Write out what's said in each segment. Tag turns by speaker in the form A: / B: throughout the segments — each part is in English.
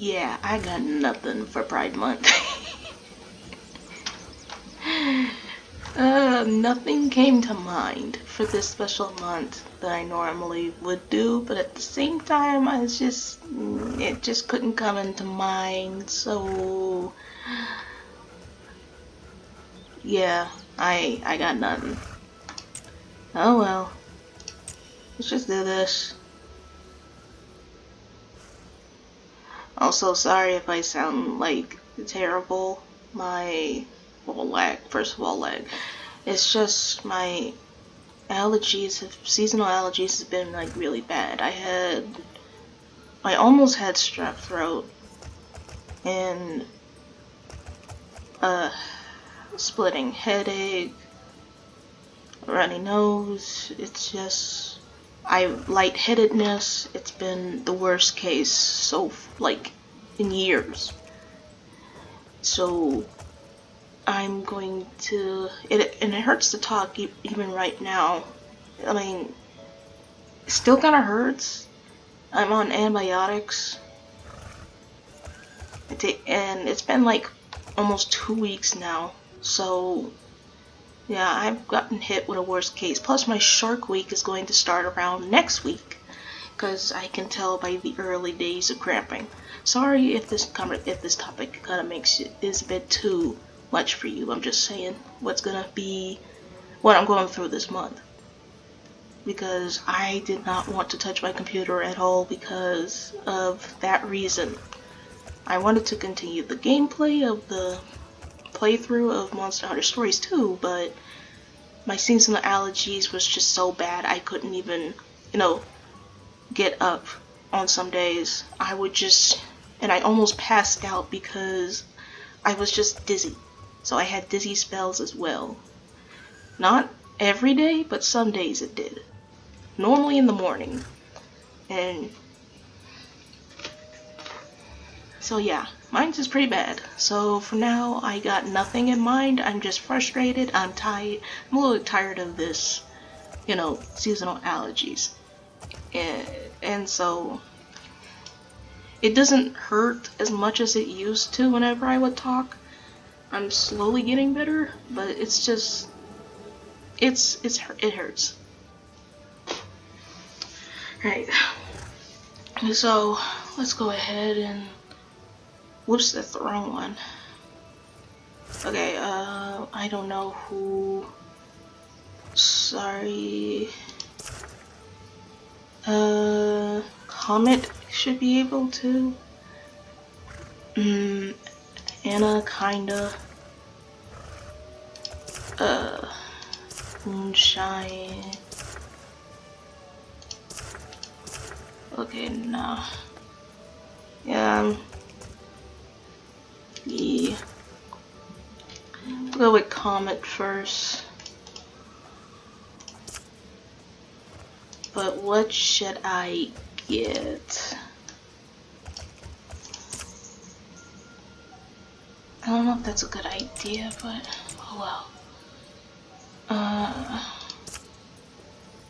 A: yeah, I got nothing for Pride Month. uh, nothing came to mind for this special month that I normally would do, but at the same time, I just, it just couldn't come into mind, so, yeah, I, I got nothing. Oh well. Let's just do this. Also, sorry if I sound like terrible. My well, lag. First of all, lag. It's just my allergies have seasonal allergies has been like really bad. I had I almost had strep throat and a splitting headache, runny nose. It's just I lightheadedness. It's been the worst case so like in years. So I'm going to it and it hurts to talk even right now. I mean, still kind of hurts. I'm on antibiotics. and it's been like almost two weeks now. So yeah, I've gotten hit with a worst case. Plus, my shark week is going to start around next week, because I can tell by the early days of cramping. Sorry if this if this topic kind of makes it is a bit too much for you. I'm just saying what's gonna be what I'm going through this month. Because I did not want to touch my computer at all because of that reason. I wanted to continue the gameplay of the playthrough of Monster Hunter Stories 2, but my seasonal allergies was just so bad I couldn't even, you know, get up on some days. I would just, and I almost passed out because I was just dizzy. So I had dizzy spells as well. Not every day, but some days it did. Normally in the morning. And so yeah, mine's is pretty bad. So for now, I got nothing in mind. I'm just frustrated. I'm tired. I'm a little tired of this, you know, seasonal allergies. And, and so it doesn't hurt as much as it used to whenever I would talk. I'm slowly getting better, but it's just it's it's it hurts. Right. So let's go ahead and Whoops, that's the wrong one. Okay, uh, I don't know who... Sorry. Uh, Comet should be able to. Hmm, Anna, kinda. Uh, Moonshine. Okay, nah. Yeah, um, go with Comet first. But what should I get? I don't know if that's a good idea, but oh well. Uh,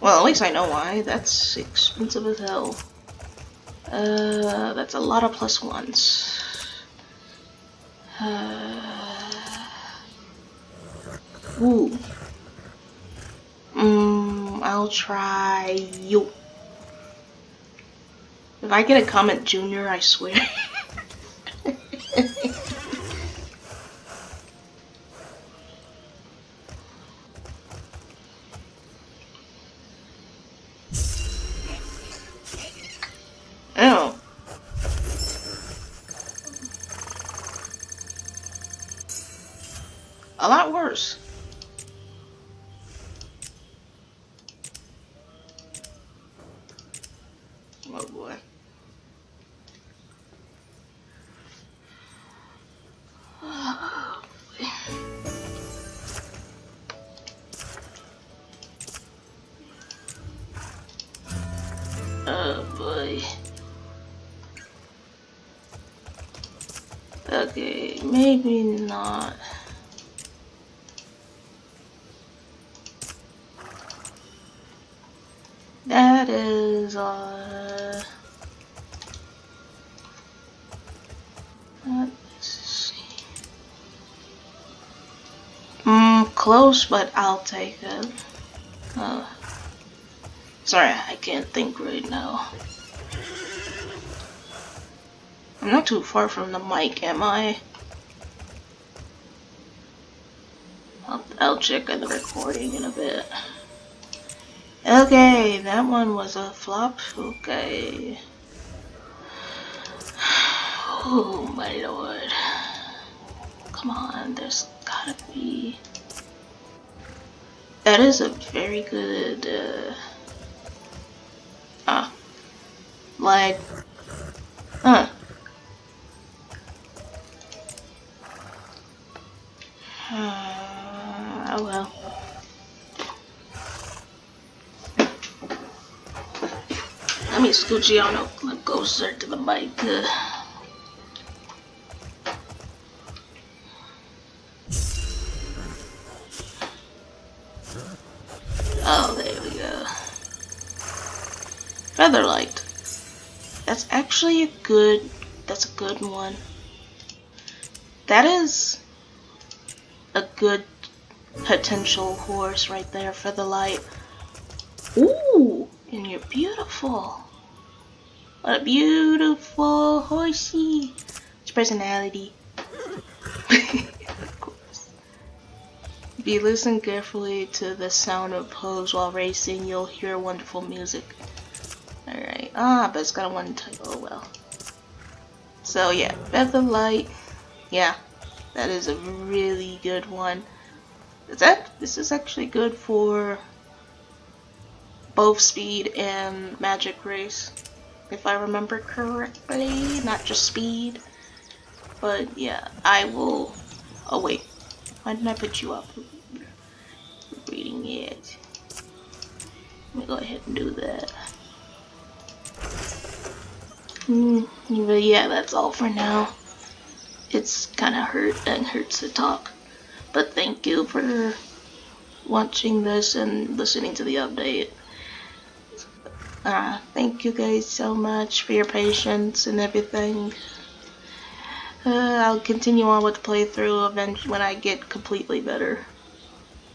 A: well, at least I know why. That's expensive as hell. Uh, that's a lot of plus ones. Uh, ooh. Mm, I'll try you. If I get a Comet Junior, I swear. a lot worse. Maybe not. That is, uh, let's see. Mm, close, but I'll take it. Uh, sorry, I can't think right now. I'm not too far from the mic, am I? I'll, check on the recording in a bit. Okay, that one was a flop. Okay. Oh my lord. Come on, there's gotta be... That is a very good, uh... Ah. Like... Let me scooch you on a closer to the. Uh, Oh, there we go. Featherlight. That's actually a good, that's a good one. That is a good potential horse right there, Featherlight. Ooh, and you're beautiful. What a beautiful horsey. It's personality. If you listen carefully to the sound of hose while racing, you'll hear wonderful music. Alright, ah, but it's got a one type, oh well. So yeah, Featherlight, yeah, that is a really good one. Is that, this is actually good for both speed and magic race, if I remember correctly, not just speed. But yeah, I will, oh wait, why didn't I put you up? Reading it. Let me go ahead and do that. Mm, but yeah, that's all for now. It's kind of hurt and hurts to talk. But thank you for watching this and listening to the update. Uh, thank you guys so much for your patience and everything. Uh, I'll continue on with the playthrough eventually when I get completely better.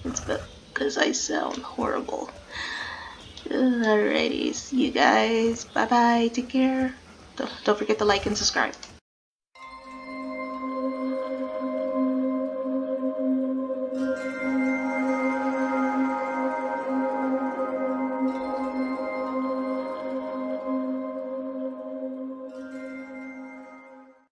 A: It's because I sound horrible. Alrighty, see you guys. Bye bye. Take care. Don't, don't forget to like and subscribe.